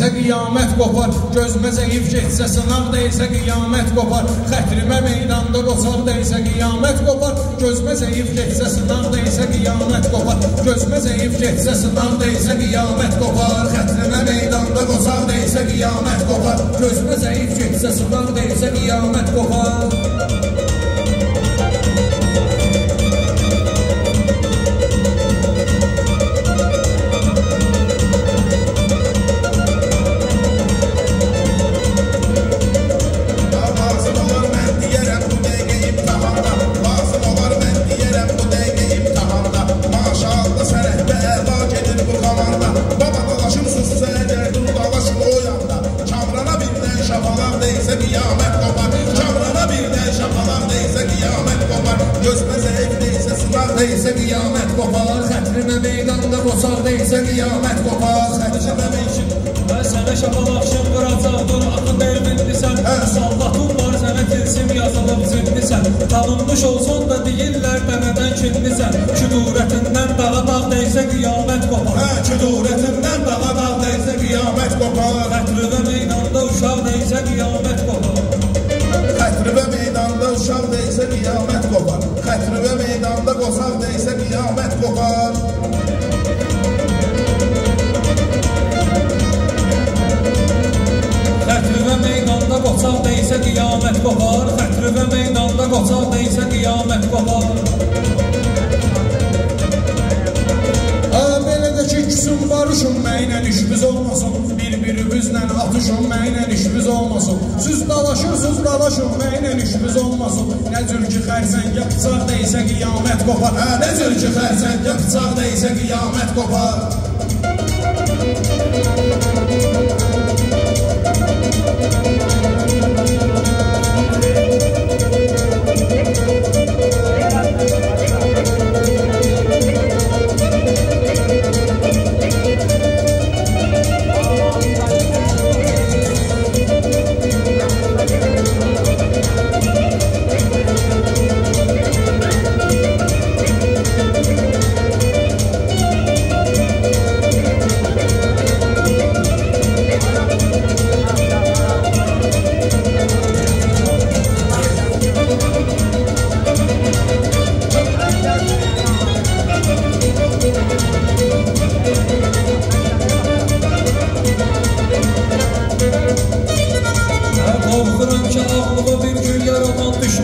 deyilsə qiyamət qopar Gözmə zəif getsə sınaq deyilsə qiyamət qopar. Xətrimə meydanda qoçaq deyilsə qiyamət qopar. Gözmə zəif getsə sınaq deyilsə qiyamət qopar. Gözmə zəif getsə sınaq deyilsə qiyamət qopar. Xətrimə meydanda qoçaq deyilsə qiyamət qopar. Gözmə zəif getsə sınaq deyilsə qiyamət qopar Tanınmış olsun da deyirlər dəvədən kindisən Küdurətindən dağa dağ deysə qiyamət qopar Hə, küdurətindən dağa dağ deysə qiyamət qopar Xətrivə meydanda uşaq deysə qiyamət qopar Xətrivə meydanda uşaq deysə qiyamət qopar Xətrivə meydanda qosaq deysə qiyamət qopar Xətrivə meydanda qoçaq deysə qiyamət qopar Xətrivə meydanda qoçaq deysə qiyamət qopar Belə də ki, küsün barışın mənlə işimiz olmasın Bir-birimizlə atışın mənlə işimiz olmasın Siz dalaşırsınız dalaşın mənlə işimiz olmasın Nə cür ki, xərsəngə bıçaq deysə qiyamət qopar Hə, nə cür ki, xərsəngə bıçaq deysə qiyamət qopar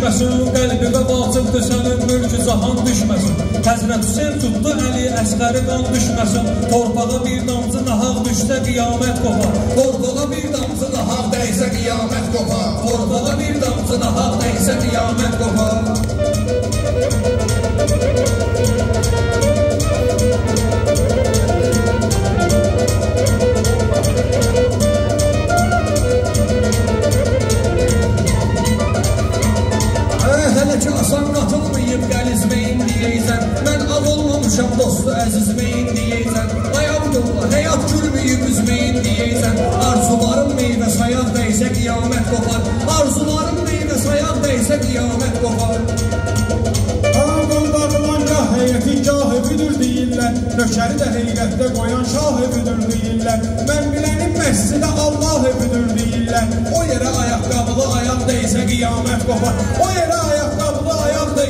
düşməsin Qəlbimə vacibdir sənin mülkü cahan düşməsin. Həzrət Hüseyin tutdu Əli əsqəri qan düşməsin. Torpağa bir damcı nahaq düşsə qiyamət qopar. Torpağa bir damcı nahaq dəysə qiyamət qopar. Torpağa bir damcı nahaq dəysə qiyamət qopar dəysə qiyamət qopar Arzularım meyvə sayaq dəysə qiyamət qopar Ağıl dağılan gah heyəti gah evidir deyirlər Nökəri də heyrətdə qoyan şah evidir deyirlər Mən bilənim məscidə Allah evidir deyirlər O yerə ayaqqabılı ayaq deysə qiyamət qopar O yerə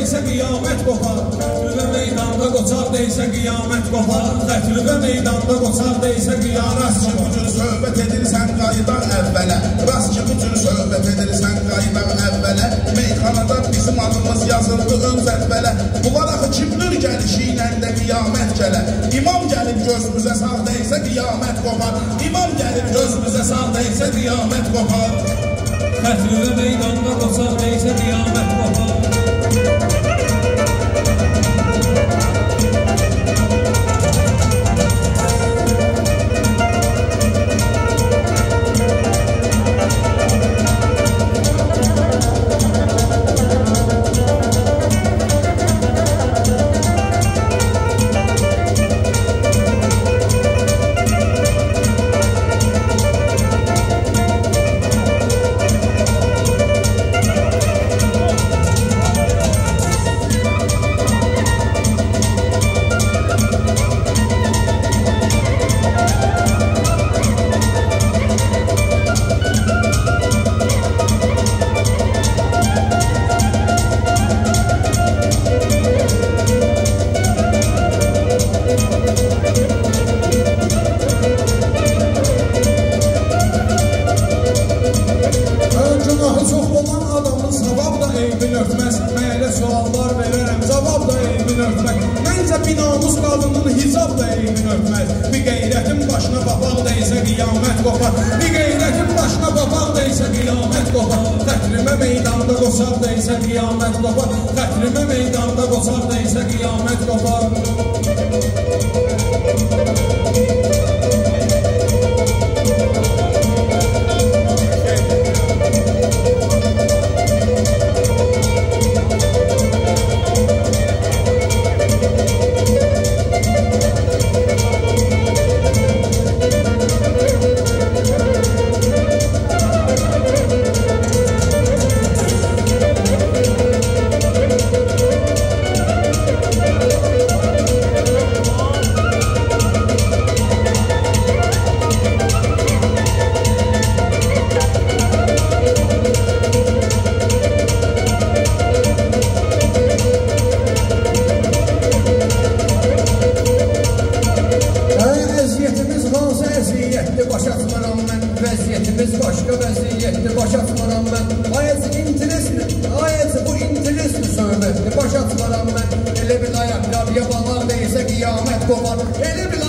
deysə qiyamət qopar Xətrivə meydanda qoçaq deysə qiyamət qopar Xətrivə meydanda qoçaq deysə qiyamət Rast ki bu cür söhbət edirsən qayıdan əvvələ Rast ki bu cür söhbət edirsən qayıdan əvvələ Meyxanada bizim adımız yazıldı ön zərbələ Bunlar axı kimdir gəlişi ilə də qiyamət gələ İmam gəlib gözümüzə sağ deysə qiyamət qopar İmam gəlib gözümüzə sağ deysə qiyamət qopar Xətrivə meydanda qoçaq deysə qiyamət qopar qiyamət qopar Bir qeyrətin başına papaq deysə qiyamət qopar Xətrimə meydanda qosaq deysə qiyamət qopar Xətrimə meydanda qosaq deysə qiyamət qopar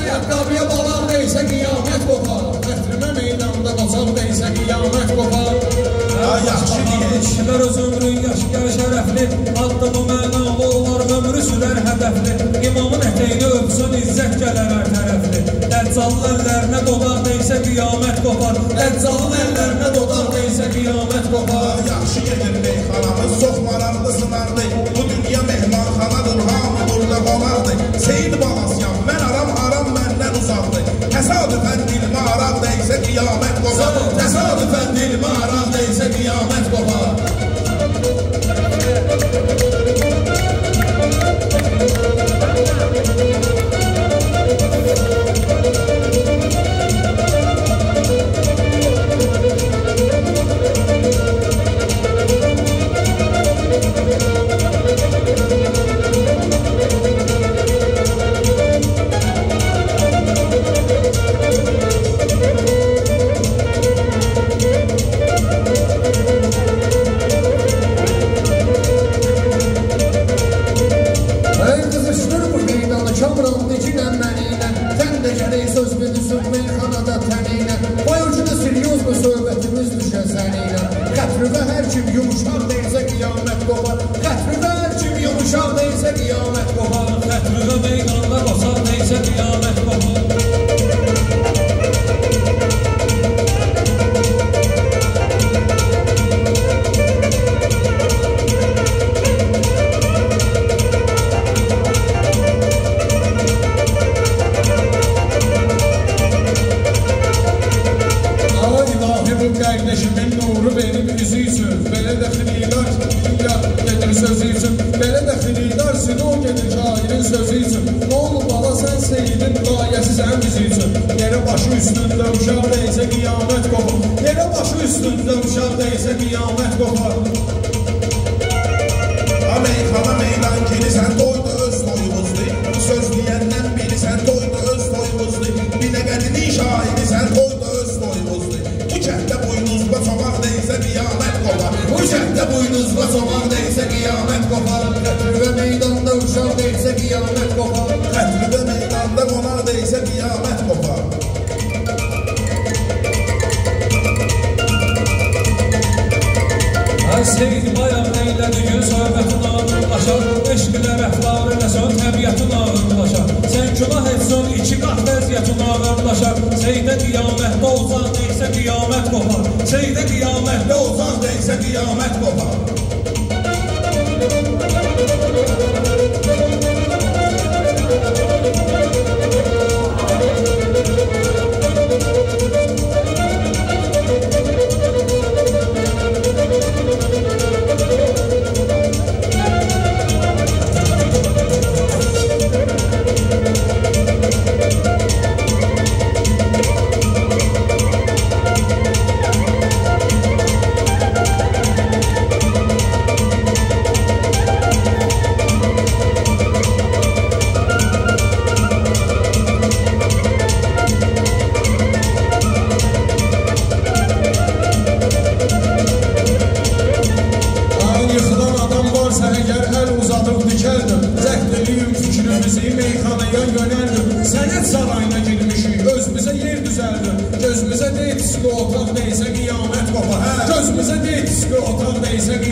ayaqqabıya balaq deysə qiyamət qopar Xətrimə meydanda qocaq deysə qiyamət qopar yaxşı deyək. Kişilər öz ömrün yaşgər şərəfli Addımı mənalı olar ömrü sürər hədəfli İmamın ətəyini öpsün izzət gələr hər tərəfli Dəccalın əllərinə dodaq deysə qiyamət qopar Dəccalın əllərinə dodaq deysə qiyamət qopar Yaxşı gedir meyxanamız, çox maraqlı sınardı. Kim yumuşaq deyilsə qiyamət qopar Ama meydan kilisan koy. Seyid bayaq eylədi gün söhbətin ağırlaşar Eşq ilə rəftar eləsən təbiətin ağırlaşar Sən günah etsən iki qat vəziyyətin ağırlaşar Seydə qiyamətdə olsan deysə qiyamət qopar Seydə qiyamətdə olsan deysə qiyamət qopar.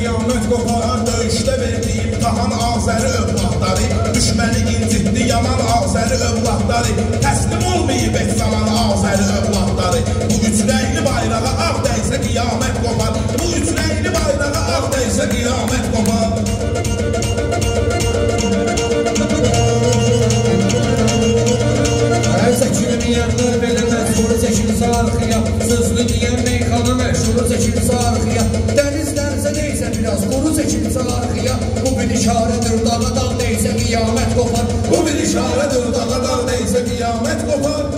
Qiyamət qopar Döyüşdə verdi imtahan Azəri övladları Düşməni incitdi yaman Azəri övladları Təslim olmayıb heç zaman Azəri övladları Bu üç rəngli bayrağa ağ dəysə qiyamət qopar Bu üç rəngli bayrağa ağ dəysə qiyamət qopar Hər çəkilməyənlər belə məcbur çəkilsə arxıya Sözlü dağa dağ neysə qiyamət qopar Bu